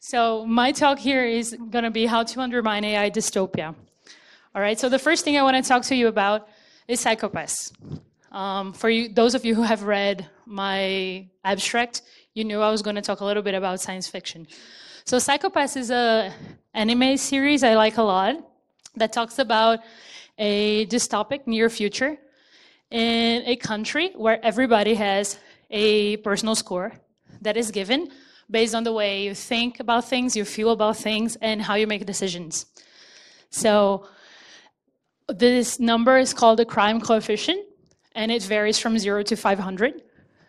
So my talk here is going to be how to undermine AI dystopia. All right. So the first thing I want to talk to you about is Psycho-Pass. Um, for you, those of you who have read my abstract, you knew I was going to talk a little bit about science fiction. So Psycho-Pass is a anime series I like a lot that talks about a dystopic near future in a country where everybody has a personal score that is given based on the way you think about things, you feel about things, and how you make decisions. So this number is called the crime coefficient, and it varies from zero to 500.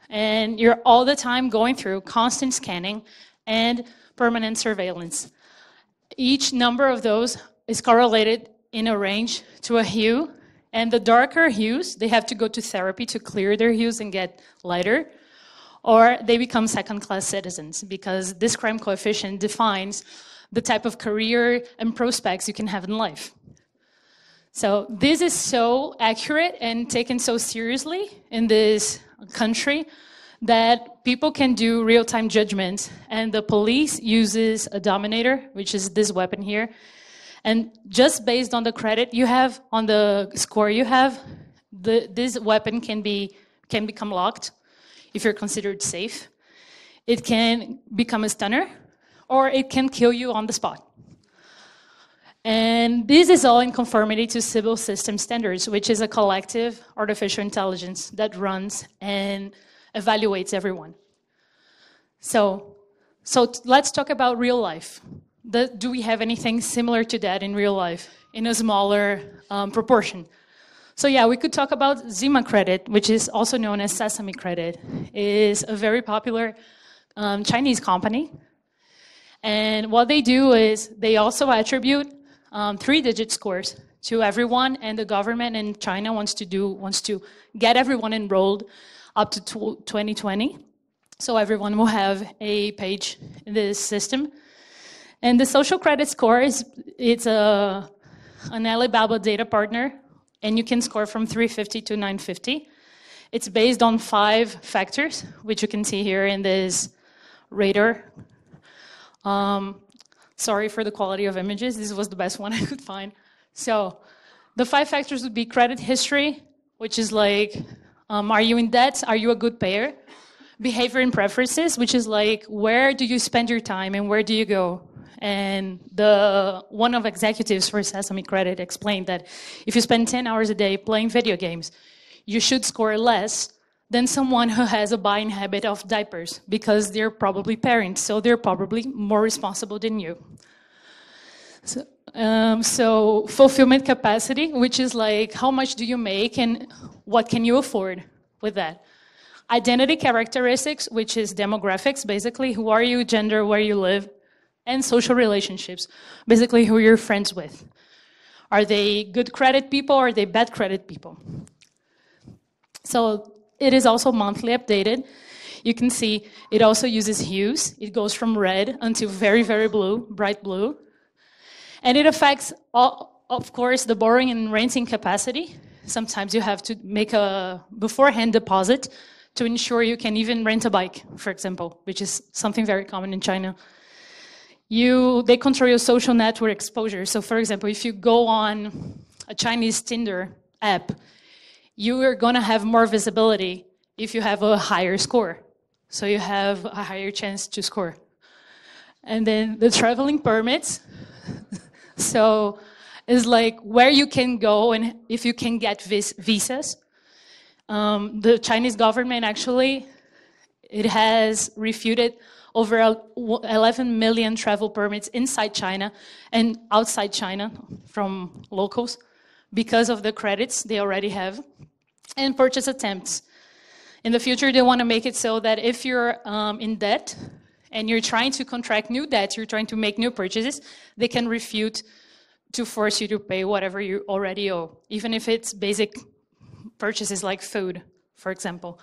And you're all the time going through constant scanning and permanent surveillance. Each number of those is correlated in a range to a hue, and the darker hues, they have to go to therapy to clear their hues and get lighter, or they become second class citizens because this crime coefficient defines the type of career and prospects you can have in life. So this is so accurate and taken so seriously in this country that people can do real-time judgments and the police uses a dominator which is this weapon here and just based on the credit you have on the score you have the, this weapon can be can become locked if you're considered safe it can become a stunner or it can kill you on the spot and this is all in conformity to Sibyl System Standards, which is a collective artificial intelligence that runs and evaluates everyone. So, so let's talk about real life. The, do we have anything similar to that in real life in a smaller um, proportion? So yeah, we could talk about Zhima Credit, which is also known as Sesame Credit. It is a very popular um, Chinese company. And what they do is they also attribute um, three-digit scores to everyone, and the government in China wants to do wants to get everyone enrolled up to 2020, so everyone will have a page in this system. And the social credit score is it's a an Alibaba data partner, and you can score from 350 to 950. It's based on five factors, which you can see here in this radar. Um, Sorry for the quality of images. This was the best one I could find. So the five factors would be credit history, which is like, um, are you in debt? Are you a good payer? Behavior and preferences, which is like, where do you spend your time and where do you go? And the one of executives for Sesame Credit explained that if you spend 10 hours a day playing video games, you should score less than someone who has a buying habit of diapers because they're probably parents, so they're probably more responsible than you. So, um, so fulfillment capacity, which is like how much do you make and what can you afford with that. Identity characteristics, which is demographics, basically who are you, gender, where you live, and social relationships, basically who you're friends with. Are they good credit people or are they bad credit people? So it is also monthly updated. You can see it also uses hues. It goes from red until very, very blue, bright blue. And it affects, all, of course, the borrowing and renting capacity. Sometimes you have to make a beforehand deposit to ensure you can even rent a bike, for example, which is something very common in China. You, they control your social network exposure. So, for example, if you go on a Chinese Tinder app, you are going to have more visibility if you have a higher score. So you have a higher chance to score. And then the traveling permits. so it's like where you can go and if you can get vis- visas. Um, the Chinese government actually it has refuted over 11 million travel permits inside China and outside China from locals because of the credits they already have and purchase attempts. In the future, they want to make it so that if you're um, in debt and you're trying to contract new debt, you're trying to make new purchases, they can refute to force you to pay whatever you already owe, even if it's basic purchases like food, for example.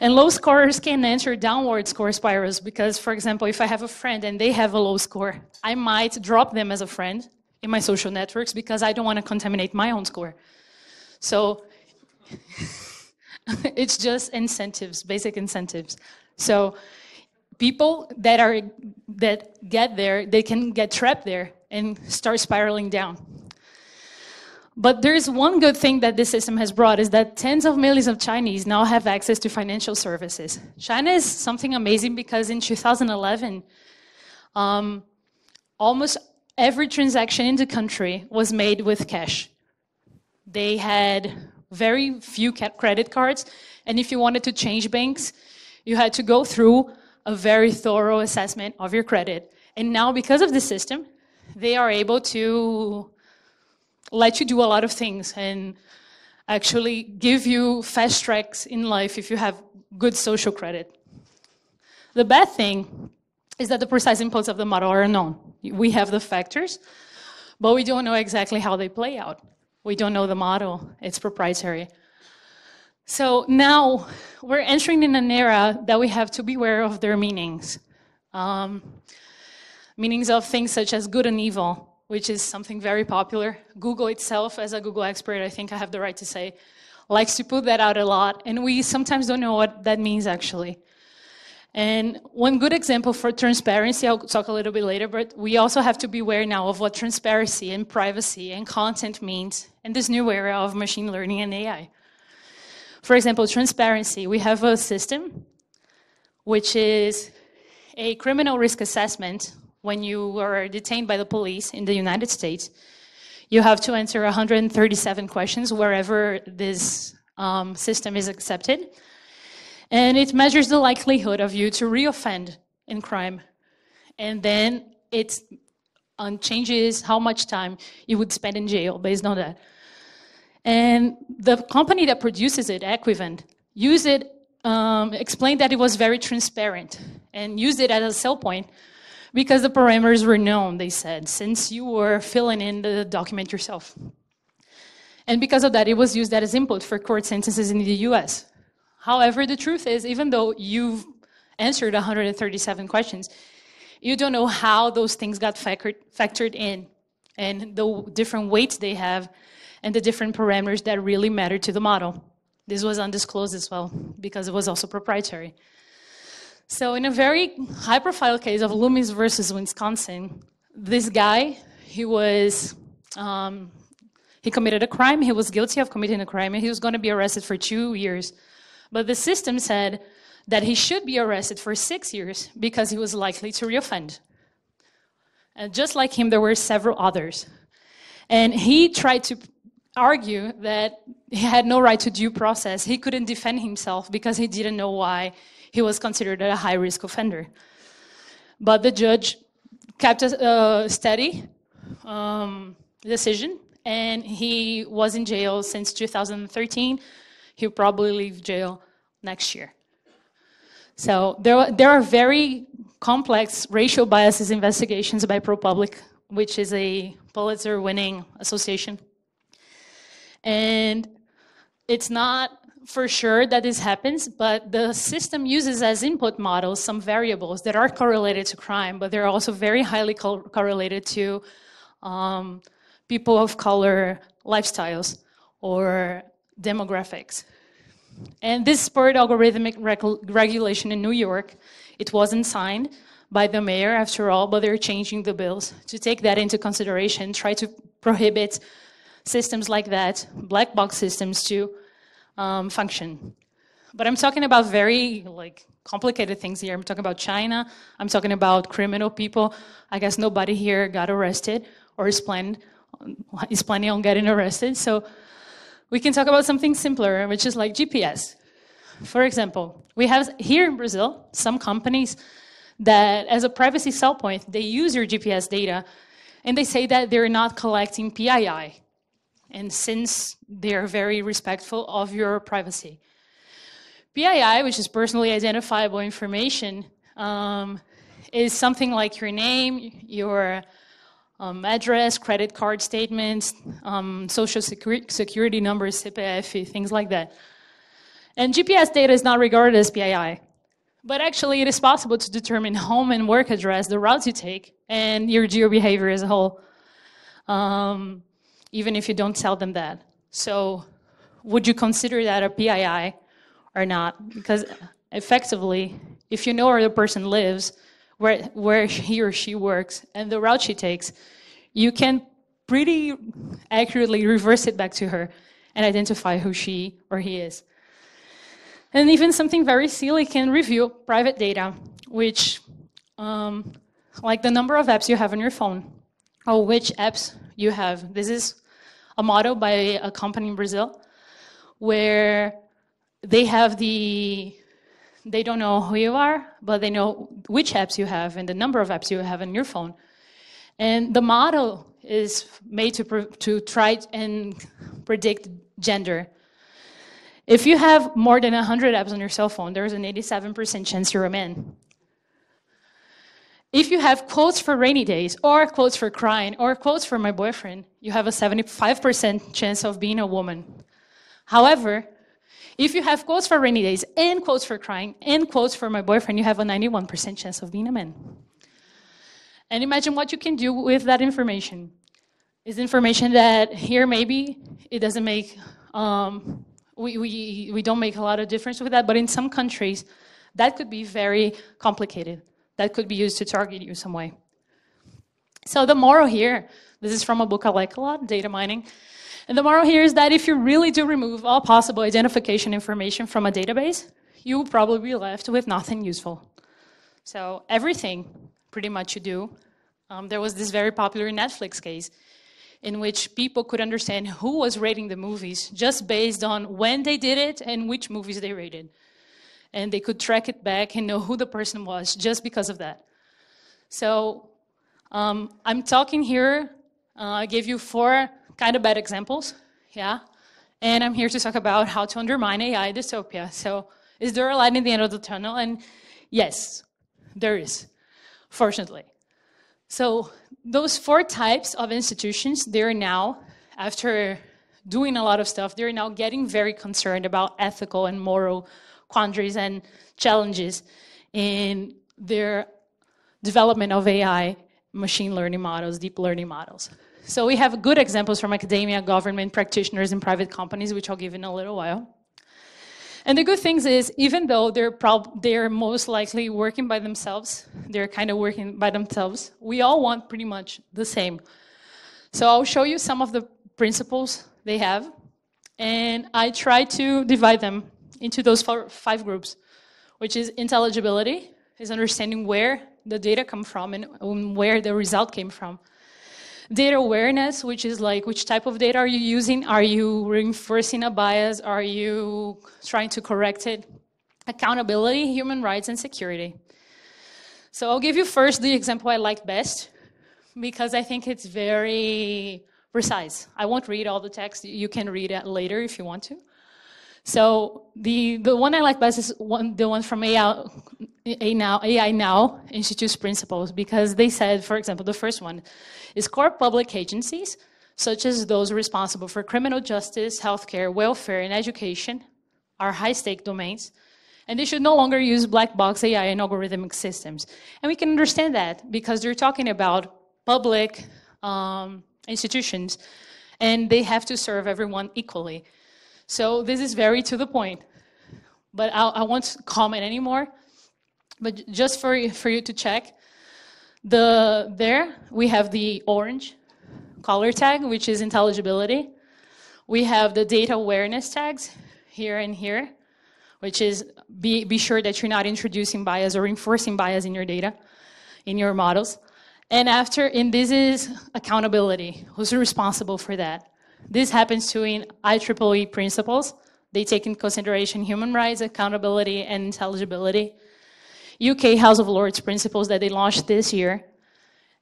And low scorers can enter downward score spirals because, for example, if I have a friend and they have a low score, I might drop them as a friend in my social networks because I don't want to contaminate my own score. So it's just incentives, basic incentives. So people that are that get there, they can get trapped there and start spiraling down. But there's one good thing that this system has brought is that tens of millions of Chinese now have access to financial services. China is something amazing because in 2011, um, almost every transaction in the country was made with cash. They had very few credit cards, and if you wanted to change banks, you had to go through a very thorough assessment of your credit. And now, because of the system, they are able to let you do a lot of things and actually give you fast tracks in life if you have good social credit. The bad thing is that the precise inputs of the model are unknown. We have the factors, but we don't know exactly how they play out. We don't know the model, it's proprietary. So now we're entering in an era that we have to be aware of their meanings. Um, meanings of things such as good and evil, which is something very popular. Google itself, as a Google expert, I think I have the right to say, likes to put that out a lot, and we sometimes don't know what that means actually. And one good example for transparency, I'll talk a little bit later, but we also have to be aware now of what transparency and privacy and content means in this new era of machine learning and AI. For example, transparency, we have a system which is a criminal risk assessment when you are detained by the police in the United States, you have to answer 137 questions wherever this um, system is accepted. And it measures the likelihood of you to reoffend in crime. And then it changes how much time you would spend in jail based on that. And the company that produces it, Equivant, used it, um, explained that it was very transparent and used it as a sell point because the parameters were known, they said, since you were filling in the document yourself. And because of that, it was used as input for court sentences in the US. However, the truth is, even though you've answered 137 questions, you don't know how those things got factored in and the different weights they have and the different parameters that really matter to the model. This was undisclosed as well because it was also proprietary. So, in a very high profile case of Loomis versus Wisconsin, this guy, he was, um, he committed a crime. He was guilty of committing a crime, and he was going to be arrested for two years. But the system said that he should be arrested for six years because he was likely to reoffend. And just like him, there were several others. And he tried to argue that he had no right to due process. He couldn't defend himself because he didn't know why he was considered a high risk offender. But the judge kept a uh, steady um, decision, and he was in jail since 2013. He'll probably leave jail next year. So there, there are very complex racial biases investigations by ProPublica, which is a Pulitzer winning association. And it's not for sure that this happens, but the system uses as input models some variables that are correlated to crime, but they're also very highly co correlated to um, people of color lifestyles or demographics. And this spurred algorithmic reg regulation in New York. It wasn't signed by the mayor, after all, but they're changing the bills to take that into consideration, try to prohibit systems like that, black box systems, to um, function. But I'm talking about very like complicated things here. I'm talking about China. I'm talking about criminal people. I guess nobody here got arrested or is planned is planning on getting arrested. So we can talk about something simpler, which is like GPS. For example, we have here in Brazil some companies that, as a privacy sell point, they use your GPS data and they say that they're not collecting PII, and since they're very respectful of your privacy. PII, which is personally identifiable information, um, is something like your name, your um, address, credit card statements, um, social security numbers, CPF, things like that. And GPS data is not regarded as PII. But actually, it is possible to determine home and work address, the routes you take, and your geo behavior as a whole. Um, even if you don't tell them that. So, would you consider that a PII or not? Because effectively, if you know where the person lives, where, where he or she works and the route she takes, you can pretty accurately reverse it back to her and identify who she or he is. And even something very silly can review private data, which, um, like the number of apps you have on your phone, or which apps you have. This is a model by a company in Brazil where they have the they don't know who you are, but they know which apps you have and the number of apps you have on your phone. And the model is made to, to try and predict gender. If you have more than 100 apps on your cell phone, there's an 87% chance you're a man. If you have quotes for rainy days, or quotes for crying, or quotes for my boyfriend, you have a 75% chance of being a woman. However, if you have quotes for rainy days and quotes for crying and quotes for my boyfriend, you have a 91% chance of being a man. And imagine what you can do with that information. It's information that here maybe it doesn't make, um, we, we, we don't make a lot of difference with that, but in some countries, that could be very complicated. That could be used to target you some way. So the moral here, this is from a book I like a lot, Data Mining. And the moral here is that if you really do remove all possible identification information from a database, you will probably be left with nothing useful. So everything, pretty much, you do. Um, there was this very popular Netflix case in which people could understand who was rating the movies just based on when they did it and which movies they rated. And they could track it back and know who the person was just because of that. So um, I'm talking here, uh, I gave you four kind of bad examples, yeah? And I'm here to talk about how to undermine AI dystopia. So, is there a light in the end of the tunnel? And yes, there is, fortunately. So, those four types of institutions, they're now, after doing a lot of stuff, they're now getting very concerned about ethical and moral quandaries and challenges in their development of AI, machine learning models, deep learning models. So we have good examples from academia, government, practitioners, and private companies, which I'll give in a little while. And the good things is, even though they're, prob- they're most likely working by themselves, they're kind of working by themselves, we all want pretty much the same. So I'll show you some of the principles they have, and I try to divide them into those four, five groups, which is intelligibility, is understanding where the data come from and where the result came from. Data awareness, which is like which type of data are you using? Are you reinforcing a bias? Are you trying to correct it? Accountability, human rights, and security. So I'll give you first the example I like best because I think it's very precise. I won't read all the text. You can read it later if you want to. So the, the one I like best is one, the one from AI, AI, Now, AI Now Institute's principles because they said, for example, the first one is core public agencies, such as those responsible for criminal justice, healthcare, welfare, and education, are high-stake domains, and they should no longer use black box AI and algorithmic systems. And we can understand that because they're talking about public um, institutions, and they have to serve everyone equally. So this is very to the point. But I'll, I won't comment anymore. But just for, for you to check, the, there we have the orange color tag, which is intelligibility. We have the data awareness tags here and here, which is be, be sure that you're not introducing bias or reinforcing bias in your data, in your models. And after, and this is accountability. Who's responsible for that? This happens to in IEEE principles. They take into consideration human rights, accountability, and intelligibility. UK House of Lords principles that they launched this year.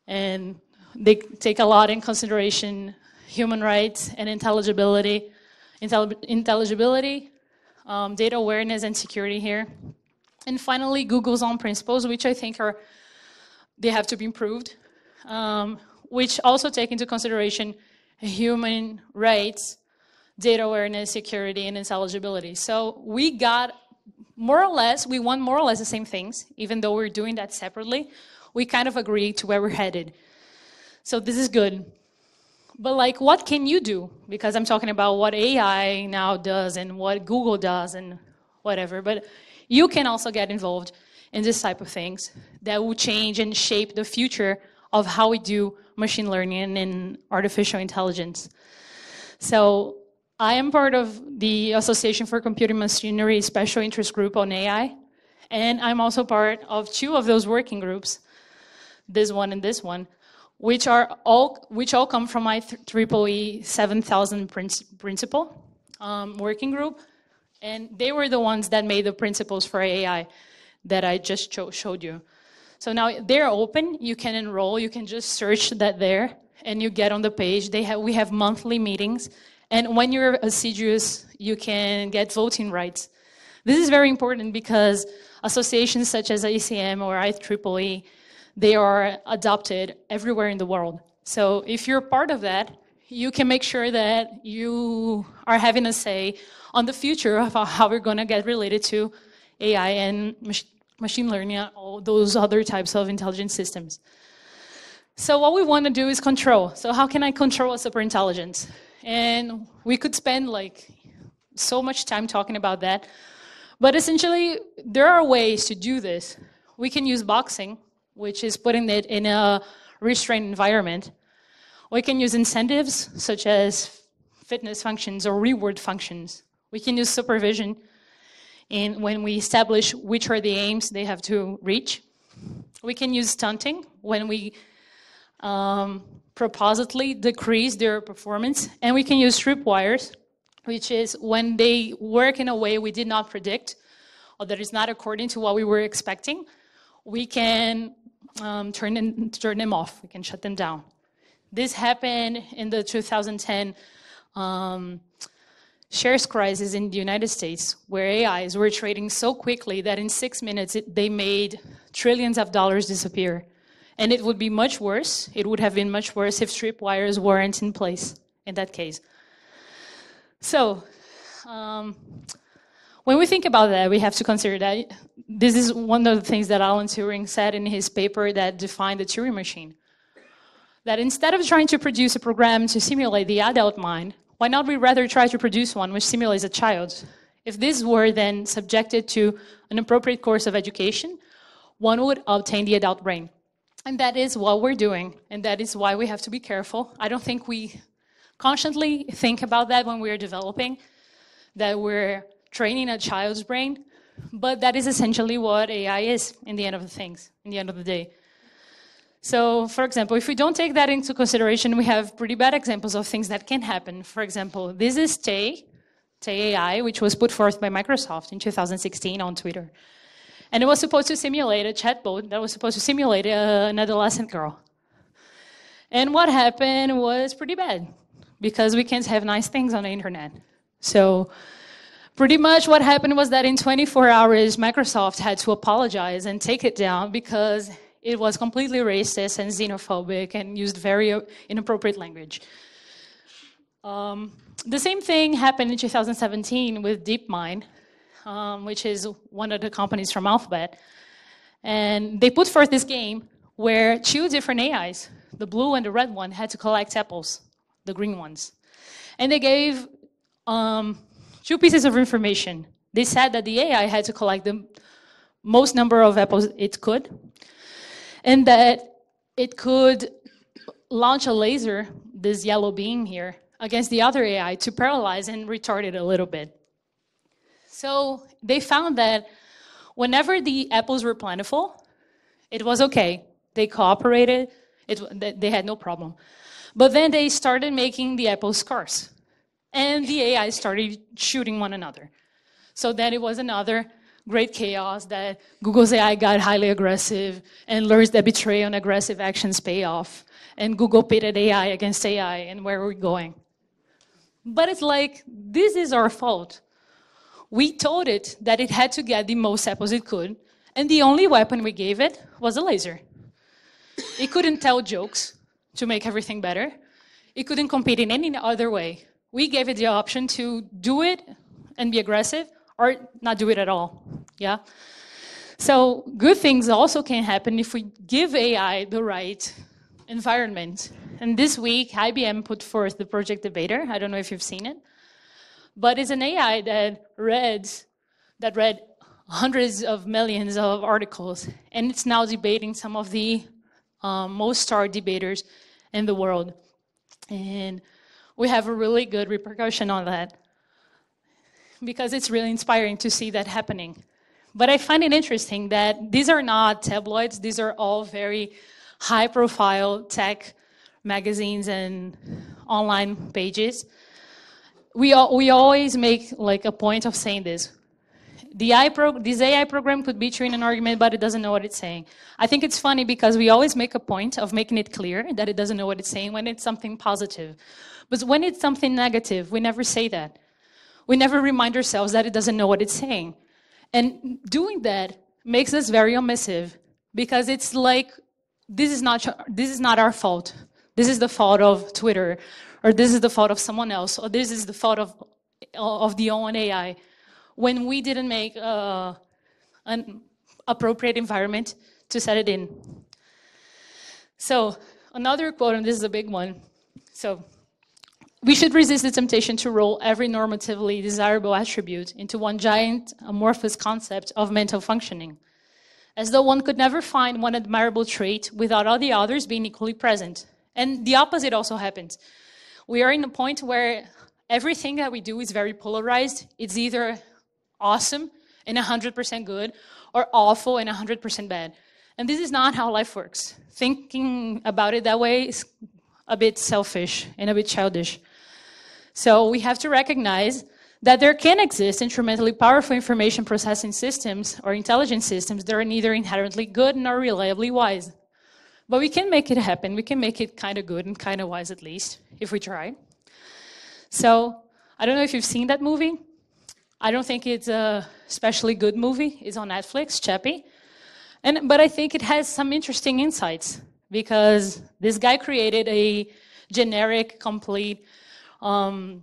And they take a lot in consideration human rights and intelligibility, intelligibility, um, data awareness and security here. And finally, Google's own principles, which I think are, they have to be improved, um, which also take into consideration human rights, data awareness, security, and intelligibility. So we got more or less, we want more or less the same things, even though we're doing that separately. We kind of agree to where we're headed. So this is good. But like, what can you do? Because I'm talking about what AI now does and what Google does and whatever. But you can also get involved in this type of things that will change and shape the future of how we do machine learning and artificial intelligence. So I am part of the Association for Computing Machinery Special Interest Group on AI, and I'm also part of two of those working groups, this one and this one, which are all which all come from my triple E 7000 principle um, working group, and they were the ones that made the principles for AI that I just showed you. So now they're open. You can enroll. You can just search that there, and you get on the page. They have we have monthly meetings, and when you're assiduous, you can get voting rights. This is very important because associations such as ACM or IEEE, they are adopted everywhere in the world. So if you're part of that, you can make sure that you are having a say on the future of how we're going to get related to AI and machine learning and all those other types of intelligent systems. So what we want to do is control. So how can I control a superintelligence? And we could spend like so much time talking about that. But essentially, there are ways to do this. We can use boxing, which is putting it in a restrained environment. We can use incentives, such as fitness functions or reward functions. We can use supervision in when we establish which are the aims they have to reach. We can use stunting when we um, proposedly decrease their performance. And we can use tripwires, which is when they work in a way we did not predict or that is not according to what we were expecting, we can um, turn, in, turn them off, we can shut them down. This happened in the 2010 um, shares crisis in the United States, where AIs were trading so quickly that in six minutes it, they made trillions of dollars disappear. And it would be much worse, it would have been much worse if tripwires weren't in place in that case. So, um, when we think about that, we have to consider that this is one of the things that Alan Turing said in his paper that defined the Turing machine that instead of trying to produce a program to simulate the adult mind, why not we rather try to produce one which simulates a child? If this were then subjected to an appropriate course of education, one would obtain the adult brain. And that is what we're doing, and that is why we have to be careful. I don't think we consciously think about that when we're developing, that we're training a child's brain, but that is essentially what AI is in the end of the things, in the end of the day. So, for example, if we don't take that into consideration, we have pretty bad examples of things that can happen. For example, this is Tay, Tay AI, which was put forth by Microsoft in 2016 on Twitter. And it was supposed to simulate a chatbot that was supposed to simulate a, an adolescent girl. And what happened was pretty bad because we can't have nice things on the internet. So, pretty much what happened was that in 24 hours, Microsoft had to apologize and take it down because it was completely racist and xenophobic and used very inappropriate language. Um, the same thing happened in 2017 with DeepMind, um, which is one of the companies from Alphabet. And they put forth this game where two different AIs, the blue and the red one, had to collect apples, the green ones. And they gave um, two pieces of information. They said that the AI had to collect the most number of apples it could, and that it could launch a laser, this yellow beam here, against the other AI to paralyze and retard it a little bit. So they found that whenever the apples were plentiful, it was okay. They cooperated, it, they had no problem. But then they started making the apples scarce, and the AI started shooting one another. So then it was another great chaos that Google's AI got highly aggressive and learns that betrayal and aggressive actions pay off. And Google pitted AI against AI, and where are we going? But it's like, this is our fault. We told it that it had to get the most apples it could, and the only weapon we gave it was a laser. It couldn't tell jokes to make everything better. It couldn't compete in any other way. We gave it the option to do it and be aggressive or not do it at all. Yeah? So good things also can happen if we give AI the right environment. And this week, IBM put forth the Project Debater. I don't know if you've seen it, but it's an AI that read that read hundreds of millions of articles, and it's now debating some of the um, most star debaters in the world. And we have a really good repercussion on that because it's really inspiring to see that happening. But I find it interesting that these are not tabloids, these are all very high profile tech magazines and online pages. We, we always make like a point of saying this. The AI pro- this AI program could be trained an argument, but it doesn't know what it's saying. I think it's funny because we always make a point of making it clear that it doesn't know what it's saying when it's something positive. But when it's something negative, we never say that. We never remind ourselves that it doesn't know what it's saying. And doing that makes us very omissive because it's like this is not this is not our fault. This is the fault of Twitter, or this is the fault of someone else, or this is the fault of of the own AI. When we didn't make uh, an appropriate environment to set it in. So another quote, and this is a big one. So we should resist the temptation to roll every normatively desirable attribute into one giant amorphous concept of mental functioning, as though one could never find one admirable trait without all the others being equally present. And the opposite also happens. We are in a point where everything that we do is very polarized. It's either awesome and 100% good or awful and 100% bad. And this is not how life works. Thinking about it that way is a bit selfish and a bit childish. So we have to recognize that there can exist instrumentally powerful information processing systems or intelligence systems that are neither inherently good nor reliably wise. But we can make it happen. We can make it kind of good and kind of wise at least, if we try. So I don't know if you've seen that movie. I don't think it's a especially good movie. It's on Netflix, Chappie. And, but I think it has some interesting insights because this guy created a generic, complete um,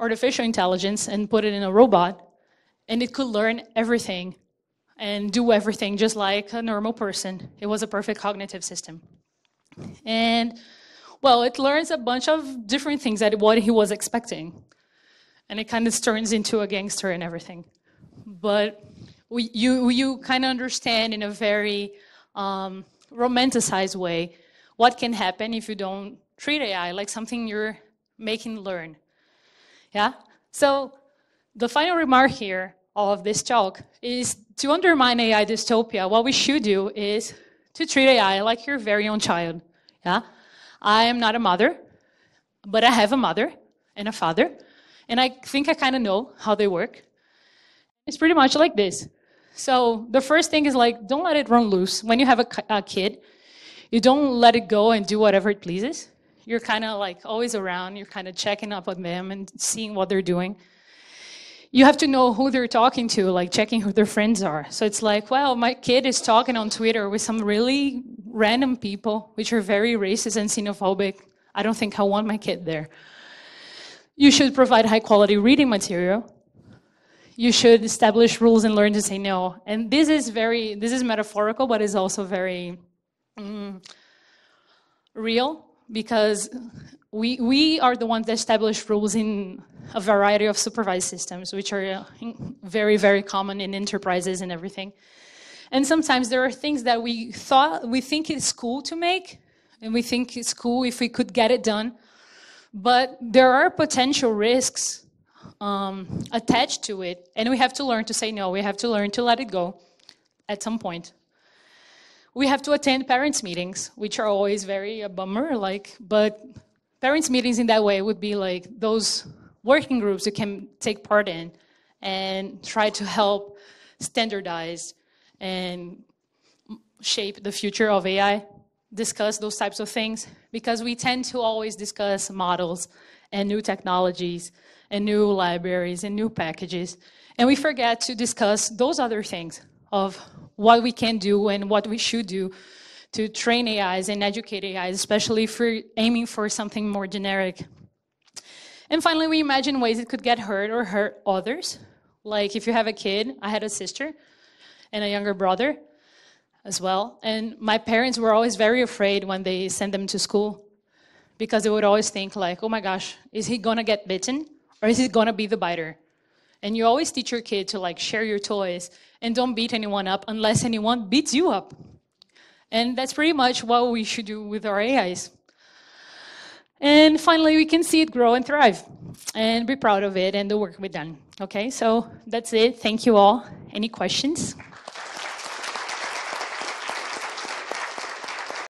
artificial intelligence and put it in a robot, and it could learn everything and do everything just like a normal person. It was a perfect cognitive system. And well, it learns a bunch of different things that what he was expecting. And it kind of turns into a gangster and everything. But we, you, you kind of understand in a very um, romanticized way what can happen if you don't treat AI like something you're making learn. Yeah? So the final remark here of this talk is to undermine AI dystopia, what we should do is to treat AI like your very own child. Yeah? I am not a mother, but I have a mother and a father, and I think I kind of know how they work. It's pretty much like this. So the first thing is like, don't let it run loose. When you have a, a kid, you don't let it go and do whatever it pleases you're kind of like always around, you're kind of checking up on them and seeing what they're doing. You have to know who they're talking to, like checking who their friends are. So it's like, well, my kid is talking on Twitter with some really random people, which are very racist and xenophobic. I don't think I want my kid there. You should provide high quality reading material. You should establish rules and learn to say no. And this is very, this is metaphorical, but it's also very mm, real because we, we are the ones that establish rules in a variety of supervised systems, which are uh, very, very common in enterprises and everything. And sometimes there are things that we thought we think it's cool to make, and we think it's cool if we could get it done. But there are potential risks um, attached to it, and we have to learn to say no. We have to learn to let it go at some point we have to attend parents meetings which are always very a bummer like but parents meetings in that way would be like those working groups you can take part in and try to help standardize and shape the future of ai discuss those types of things because we tend to always discuss models and new technologies and new libraries and new packages. And we forget to discuss those other things of what we can do and what we should do to train AIs and educate AIs, especially for aiming for something more generic. And finally, we imagine ways it could get hurt or hurt others. Like if you have a kid, I had a sister and a younger brother as well. And my parents were always very afraid when they sent them to school because they would always think like, oh my gosh, is he gonna get bitten or is he gonna be the biter? And you always teach your kid to like share your toys and don't beat anyone up unless anyone beats you up. And that's pretty much what we should do with our AIs. And finally, we can see it grow and thrive and be proud of it and the work we've done. Okay, so that's it. Thank you all. Any questions?